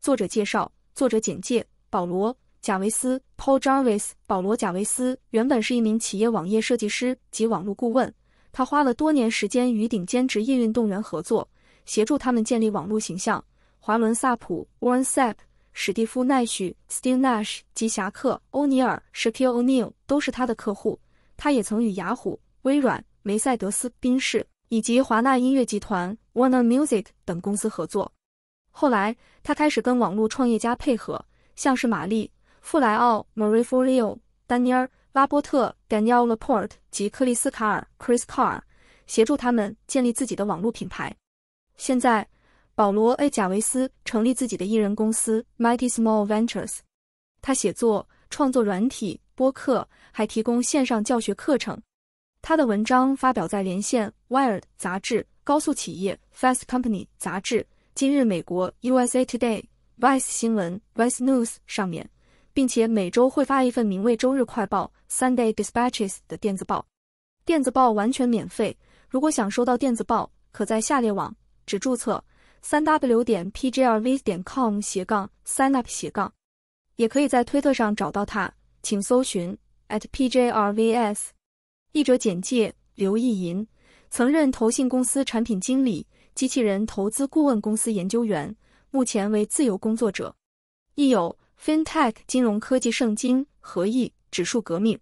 作者介绍，作者简介：保罗·贾维斯 （Paul Jarvis）。保罗·贾维斯原本是一名企业网页设计师及网络顾问，他花了多年时间与顶尖职业运动员合作，协助他们建立网络形象。华伦·萨普 （Warren Sapp）、史蒂夫·奈许 （Steve Nash） 及侠客·欧尼尔 s h a q u i l O'Neal） 都是他的客户。他也曾与雅虎、微软、梅赛德斯宾士以及华纳音乐集团 （Warner Music） 等公司合作。后来，他开始跟网络创业家配合，像是玛丽·富莱奥 （Marie Forleo）、丹尼尔·拉波特 （Daniel Laporte） 及克里斯卡尔 （Chris Carr），协助他们建立自己的网络品牌。现在，保罗 ·A· 贾维斯成立自己的艺人公司 Mighty Small Ventures。他写作、创作软体、播客，还提供线上教学课程。他的文章发表在《连线》（Wired） 杂志、《高速企业》（Fast Company） 杂志。今日美国 USA Today、Vice 新闻 Vice News 上面，并且每周会发一份名为《周日快报》Sunday Dispatches 的电子报。电子报完全免费。如果想收到电子报，可在下列网址注册：三 w 点 pjrv 点 com 斜杠 signup 斜杠。也可以在推特上找到他，请搜寻 at pjrvs。译者简介：刘意银，曾任投信公司产品经理。机器人投资顾问公司研究员，目前为自由工作者，亦有 FinTech 金融科技圣经合译指数革命。